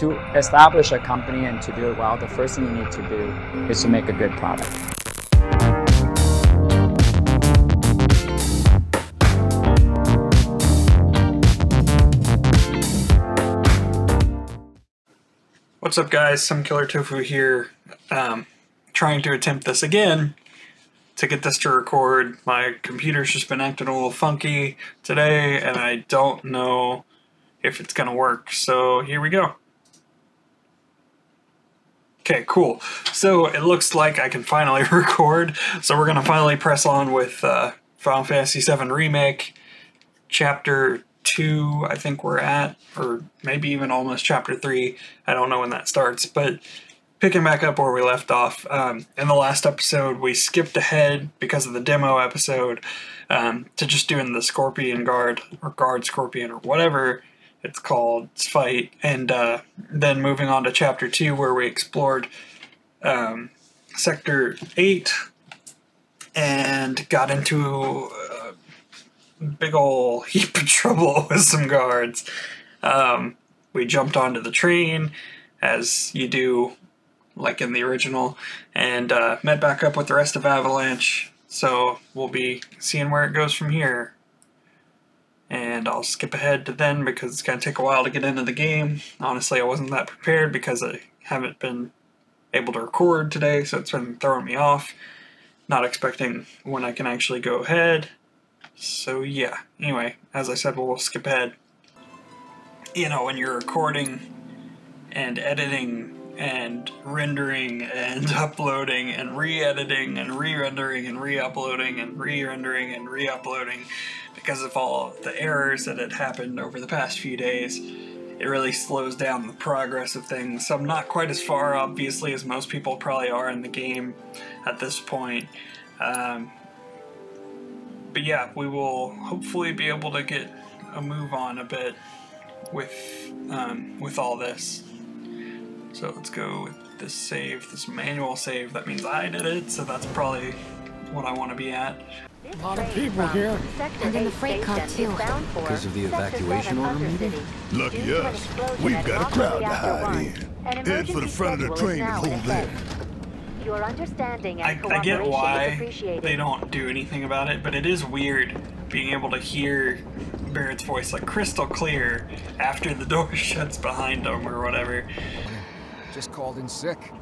To establish a company and to do it well, the first thing you need to do is to make a good product. What's up guys, some Killer Tofu here, um, trying to attempt this again to get this to record. My computer's just been acting a little funky today and I don't know if it's gonna work, so here we go. Okay, cool. So it looks like I can finally record, so we're gonna finally press on with uh, Final Fantasy VII Remake, Chapter two, I think we're at, or maybe even almost chapter three. I don't know when that starts, but picking back up where we left off. Um, in the last episode, we skipped ahead because of the demo episode um, to just doing the Scorpion Guard or Guard Scorpion or whatever it's called fight, and uh, then moving on to chapter two where we explored um, Sector eight and got into a big ol' heap of trouble with some guards. Um, we jumped onto the train, as you do, like in the original, and uh, met back up with the rest of Avalanche. So we'll be seeing where it goes from here. And I'll skip ahead to then because it's going to take a while to get into the game. Honestly, I wasn't that prepared because I haven't been able to record today, so it's been throwing me off. Not expecting when I can actually go ahead. So yeah, anyway, as I said, we'll skip ahead. You know, when you're recording and editing and rendering and uploading and re-editing and re-rendering and re-uploading and re-rendering and re-uploading because of all the errors that had happened over the past few days, it really slows down the progress of things. So I'm not quite as far, obviously, as most people probably are in the game at this point. Um, but yeah, we will hopefully be able to get a move on a bit with um, with all this. So let's go with this save, this manual save. That means I did it, so that's probably what I want to be at. A lot of people here. And in the freight car too. Because of the evacuation order maybe? Lucky us. We've got a crowd to hide in. Head for the front of the train and hold there. Your understanding and I, I get why they don't do anything about it, but it is weird being able to hear Barrett's voice like crystal clear after the door shuts behind him or whatever. Just called in sick.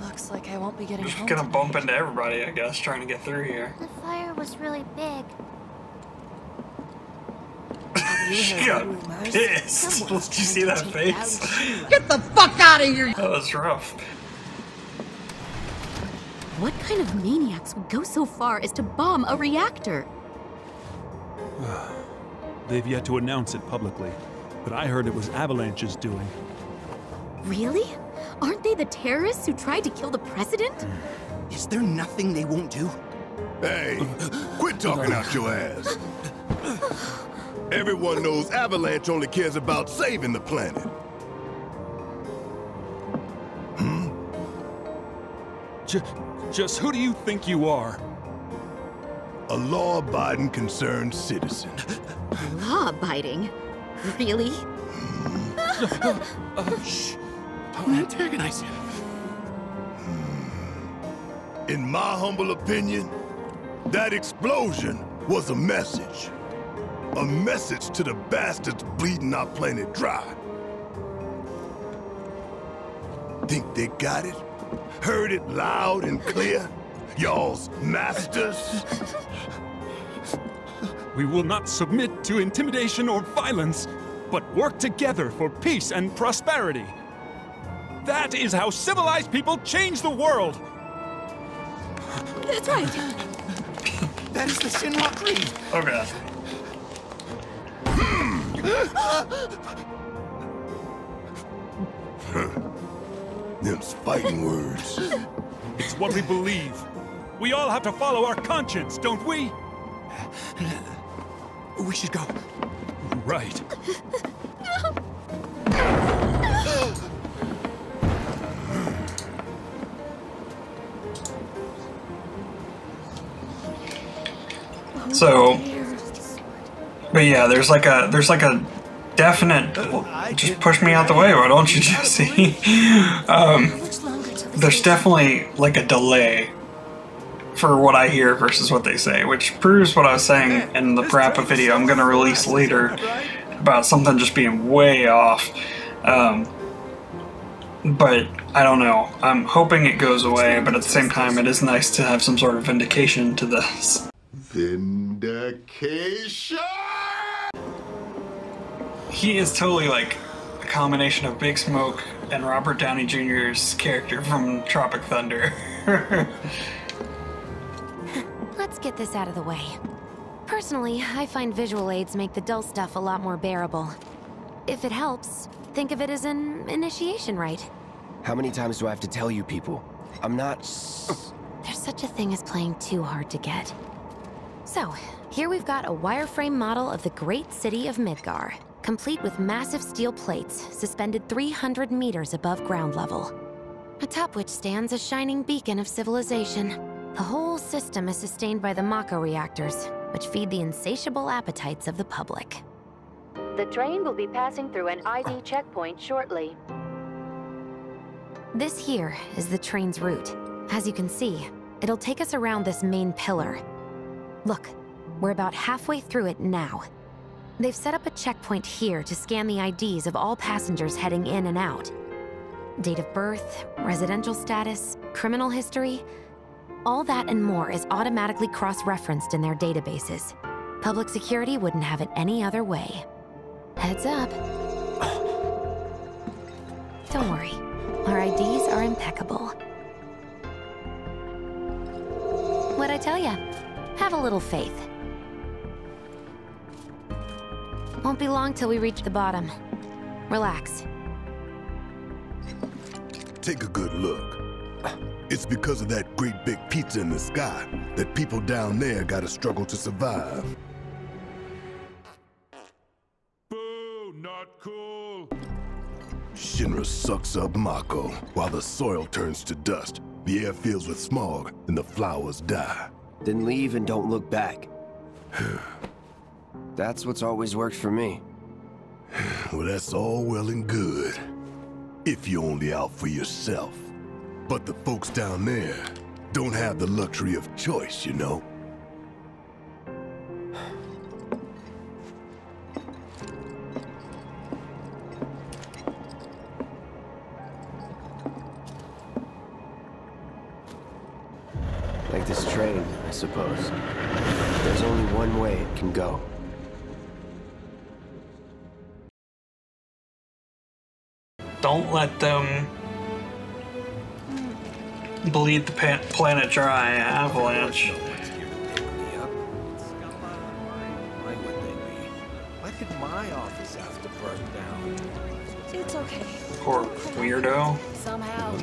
Looks like I won't be getting Just home gonna tonight. bump into everybody, I guess, trying to get through here. The fire was really big. She got pissed. Did you see that face? Get the fuck out of here! That was rough. What kind of maniacs would go so far as to bomb a reactor? They've yet to announce it publicly, but I heard it was Avalanche's doing. Really? Aren't they the terrorists who tried to kill the president? Hmm. Is there nothing they won't do? Hey, quit talking out your ass. Everyone knows Avalanche only cares about saving the planet. Hmm? J- just who do you think you are? A law-abiding concerned citizen. Law abiding? Really? Uh, uh, shh. Don't antagonize him. In my humble opinion, that explosion was a message. A message to the bastards bleeding our planet dry. Think they got it? Heard it loud and clear? Y'all's masters? We will not submit to intimidation or violence, but work together for peace and prosperity. That is how civilized people change the world! That's right. That is the Shinra Creed. Oh hmm. god. Them's fighting words. It's what we believe. We all have to follow our conscience, don't we? We should go. Right. So, but yeah, there's like a there's like a definite. Just push me out the way, why don't you, Jessie? um, there's definitely like a delay for what I hear versus what they say, which proves what I was saying in the Parappa video I'm gonna release later about something just being way off. Um, but I don't know. I'm hoping it goes away, but at the same time, it is nice to have some sort of vindication to this. Vindication! He is totally like a combination of Big Smoke and Robert Downey Jr.'s character from Tropic Thunder. Let's get this out of the way. Personally, I find visual aids make the dull stuff a lot more bearable. If it helps, think of it as an initiation rite. How many times do I have to tell you people? I'm not... There's such a thing as playing too hard to get. So, here we've got a wireframe model of the great city of Midgar, complete with massive steel plates suspended 300 meters above ground level. Atop which stands a shining beacon of civilization. The whole system is sustained by the Mako reactors, which feed the insatiable appetites of the public. The train will be passing through an ID checkpoint shortly. This here is the train's route. As you can see, it'll take us around this main pillar. Look, we're about halfway through it now. They've set up a checkpoint here to scan the IDs of all passengers heading in and out. Date of birth, residential status, criminal history, all that and more is automatically cross-referenced in their databases. Public security wouldn't have it any other way. Heads up. Don't worry, our IDs are impeccable. What'd I tell ya? Have a little faith. Won't be long till we reach the bottom. Relax. Take a good look. It's because of that great big pizza in the sky that people down there gotta struggle to survive. Boo, not cool. Shinra sucks up Mako while the soil turns to dust, the air fills with smog, and the flowers die. Then leave and don't look back. That's what's always worked for me. Well, that's all well and good. If you're only out for yourself. But the folks down there don't have the luxury of choice, you know? Don't let them bleed the planet dry. Avalanche. Why would they be? Why could my office have to burn down? It's okay. Poor weirdo. Somehow,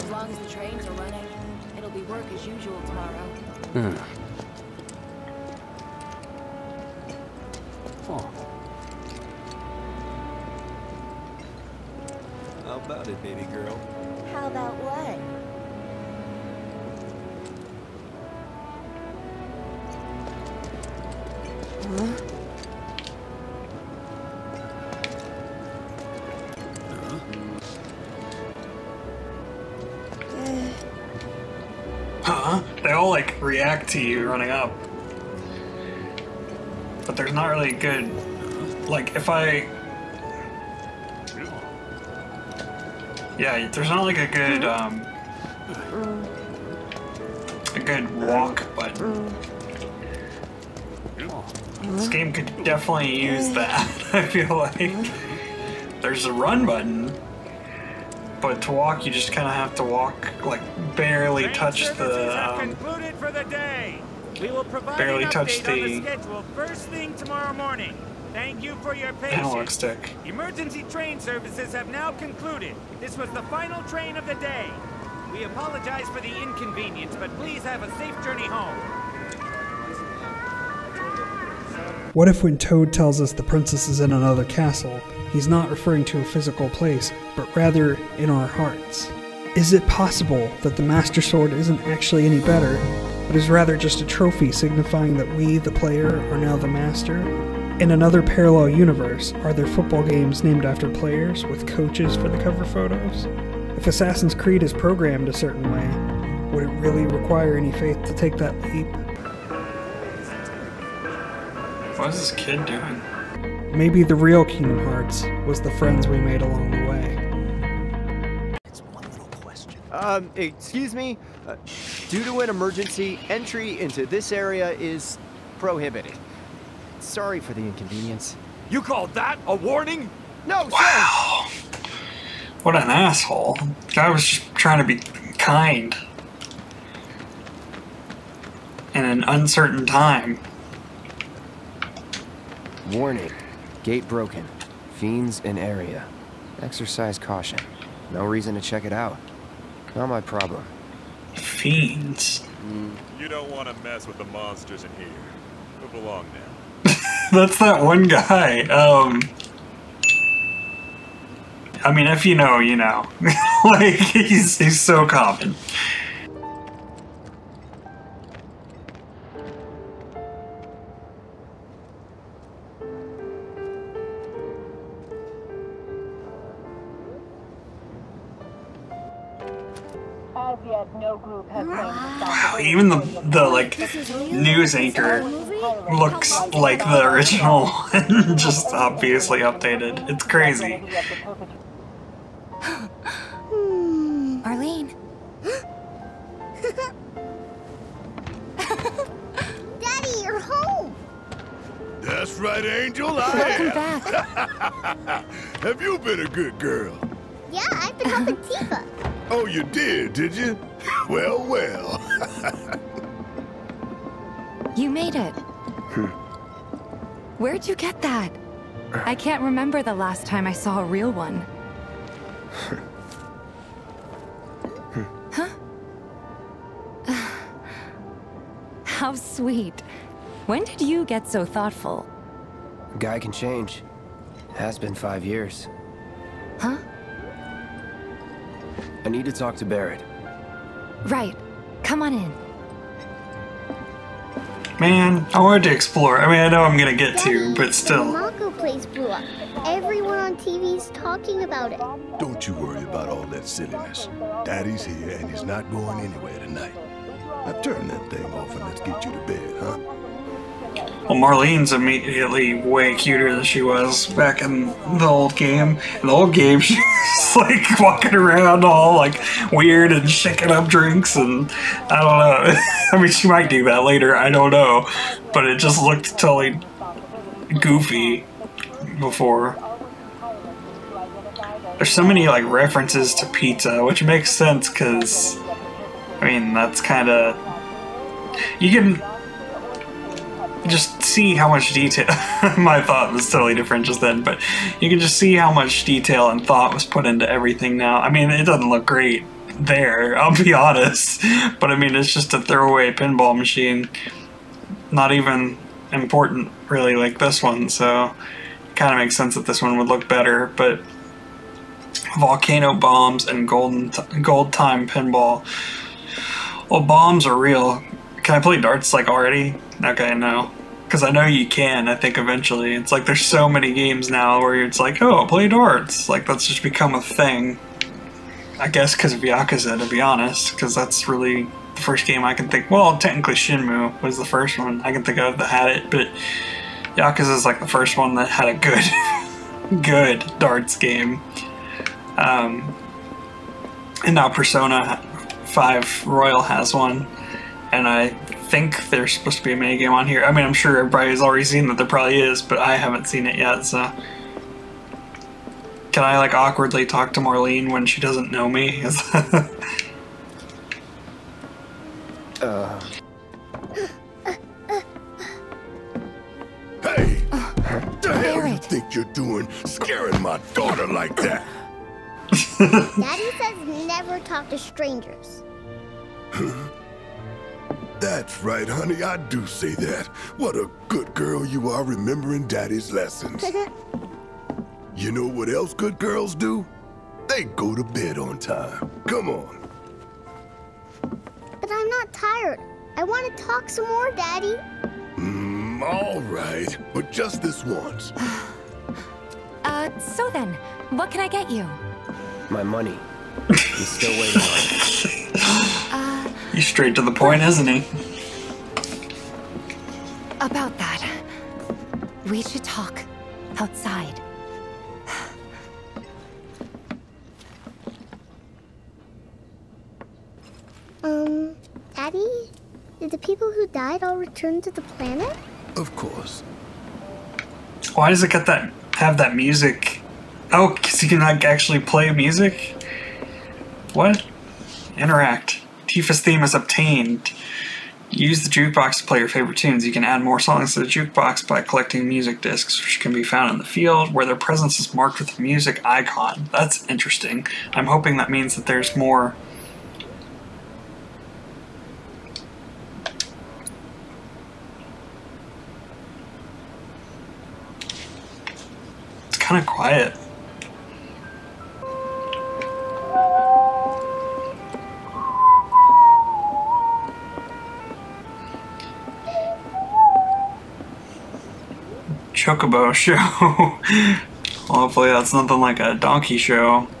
as long as the trains are running, it'll be work as usual tomorrow. Hmm. Baby girl? How about what? Huh? They all like react to you running up. But there's not really good. Like, if I. Yeah, there's not like a good, um. A good walk button. This game could definitely use that, I feel like. There's a run button, but to walk, you just kind of have to walk, like, barely touch the. Um, concluded for the. We will provide barely an touch update on the- the schedule first thing tomorrow morning. Thank you for your patience. stick. Emergency train services have now concluded. This was the final train of the day. We apologize for the inconvenience, but please have a safe journey home. What if when Toad tells us the princess is in another castle, he's not referring to a physical place, but rather in our hearts? Is it possible that the Master Sword isn't actually any better, but is rather just a trophy signifying that we, the player, are now the master? In another parallel universe, are there football games named after players with coaches for the cover photos? If Assassin's Creed is programmed a certain way, would it really require any faith to take that leap? What is this kid doing? Maybe the real Kingdom Hearts was the friends we made along the way. It's one little question. Um, excuse me? Uh, due to an emergency, entry into this area is prohibited. Sorry for the inconvenience. You call that a warning? No, Wow. What an asshole. Guy was just trying to be kind. In an uncertain time. Warning. Gate broken. Fiends in area. Exercise caution. No reason to check it out. Not my problem. Fiends. Hmm. You don't want to mess with the monsters in here. Move along now. That's that one guy. Um I mean if you know, you know. like he's he's so common. Yet, no group has claimed Wow, even the the like news anchor looks like the original and just obviously updated. It's crazy. Arlene. Daddy, you're home. That's right, Angel. I Welcome am. Have you been a good girl? Yeah, I've been helping Tifa. Oh, you did, did you? Well, well. You made it. Hmm. Where'd you get that? I can't remember the last time I saw a real one. Hmm. huh? How sweet. When did you get so thoughtful? Guy can change. Has been five years. Huh? I need to talk to Barrett. Right. Come on in. Man, I wanted to explore. I mean, I know I'm gonna get to, but still. Mako place blew up. Everyone on TV's talking about it. Don't you worry about all that silliness. Daddy's here and he's not going anywhere tonight. Now turn that thing off and let's get you to bed, huh? Well, Marlene's immediately way cuter than she was back in the old game. In the old game, she was like walking around all like weird and shaking up drinks, and I don't know. I mean, she might do that later. I don't know, but it just looked totally goofy before. There's so many like references to pizza, which makes sense because, I mean, that's kind of you can just see how much detail my thought was totally different just then but you can just see how much detail and thought was put into everything now. I mean it doesn't look great there i'll be honest but i mean it's just a throwaway pinball machine. Not even important really like this one so it kind of makes sense that this one would look better but volcano bombs and golden gold time pinball. Well bombs are real. Can I play darts like already? Okay, no. Because I know you can, I think eventually. It's like there's so many games now where it's like, oh, play darts. Like that's just become a thing. I guess because of Yakuza, to be honest. Because that's really the first game I can think. Well, technically Shenmue was the first one I can think of that had it, but Yakuza is like the first one that had a good, good darts game. Um, and now Persona 5 Royal has one and I think there's supposed to be a minigame on here. I mean, I'm sure everybody's already seen that there probably is, but I haven't seen it yet, so. Can I, like, awkwardly talk to Marlene when she doesn't know me? Uh, Hey! the hell you think you're doing scaring my daughter like that? Daddy says never talk to strangers. That's right, honey, I do say that. What a good girl you are remembering Daddy's lessons. You know what else good girls do? They go to bed on time. Come on. But I'm not tired. I want to talk some more, Daddy. Mm, All right, but just this once. Uh, so then, what can I get you? My money. He's still waiting on it. Uh, He's straight to the point, isn't he? About that. We should talk outside. Um, Daddy? Did the people who died all return to the planet? Of course. Why does it get that have that music? Oh, because you can like actually play music. What? Interact. Tifa's theme is obtained. Use the jukebox to play your favorite tunes. You can add more songs to the jukebox by collecting music discs, which can be found in the field where their presence is marked with a music icon. That's interesting. I'm hoping that means that there's more. It's kind of quiet. Chocobo show. well, hopefully that's nothing like a donkey show.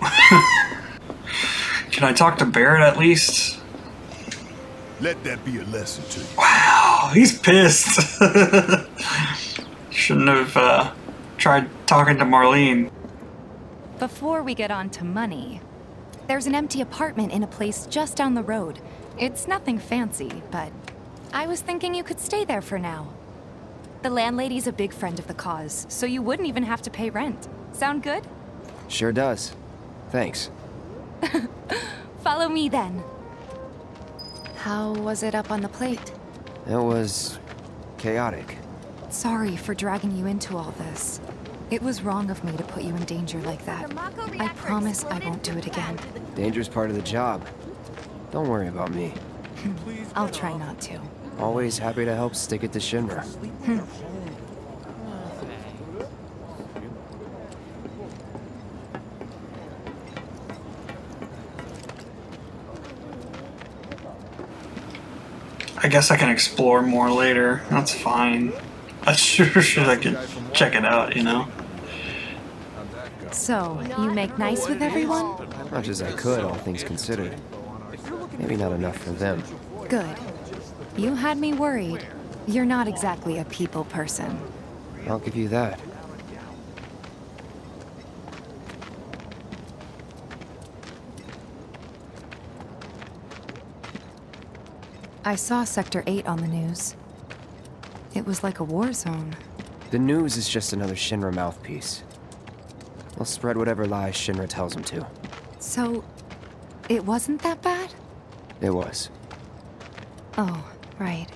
Can I talk to Barrett at least? Let that be a lesson to you. Wow, he's pissed. Shouldn't have uh, tried talking to Marlene. Before we get on to money, there's an empty apartment in a place just down the road. It's nothing fancy, but I was thinking you could stay there for now. The landlady's a big friend of the cause, so you wouldn't even have to pay rent. Sound good? Sure does. Thanks. Follow me then. How was it up on the plate? It was chaotic. Sorry for dragging you into all this. It was wrong of me to put you in danger like that. I promise I won't do it again. Danger's part of the job. Don't worry about me. I'll try not to. Always happy to help stick it to Shinra. I guess I can explore more later. That's fine. I sure should I could check it out, you know? So, you make nice with everyone? Much as I could, all things considered. Maybe not enough for them. Good. You had me worried. You're not exactly a people person. I'll give you that. I saw Sector 8 on the news. It was like a war zone. The news is just another Shinra mouthpiece. They'll spread whatever lies Shinra tells them to. So, it wasn't that bad? It was. Oh, right.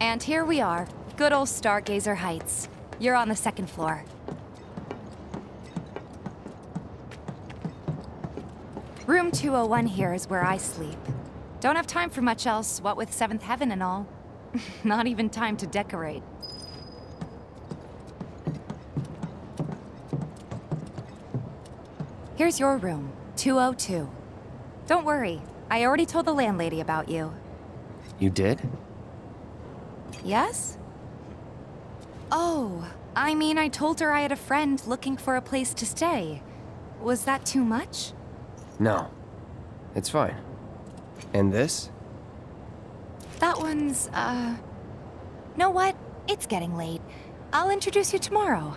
And here we are. Good old Stargazer Heights. You're on the second floor. Room 201 here is where I sleep. Don't have time for much else, what with Seventh Heaven and all. Not even time to decorate. Here's your room, 202. Don't worry, I already told the landlady about you. You did? Yes? Oh, I mean, I told her I had a friend looking for a place to stay. Was that too much? No. It's fine. And this? That one's, uh... Know what? It's getting late. I'll introduce you tomorrow.